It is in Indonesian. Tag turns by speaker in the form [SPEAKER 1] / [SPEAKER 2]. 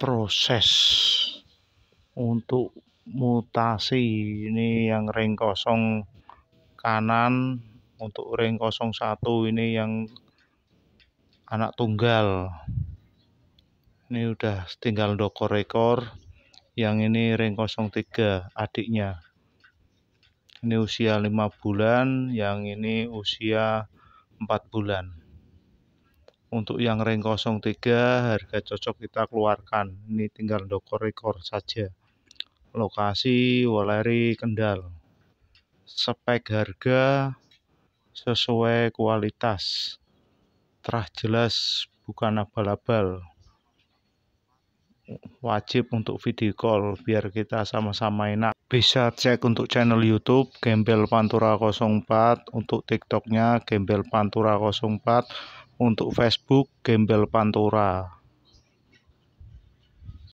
[SPEAKER 1] proses untuk mutasi ini yang ring kosong kanan untuk ring 01 ini yang anak tunggal. Ini udah tinggal dokor rekor yang ini ring 03 adiknya. Ini usia 5 bulan yang ini usia 4 bulan untuk yang ring 03 harga cocok kita keluarkan. Ini tinggal dokor rekor saja. Lokasi Waleri Kendal. Spek harga sesuai kualitas. Terah jelas bukan abal-abal. Wajib untuk video call biar kita sama-sama enak. Bisa cek untuk channel YouTube Gembel Pantura 04, untuk TikToknya Gembel Pantura 04 untuk Facebook Gembel Pantura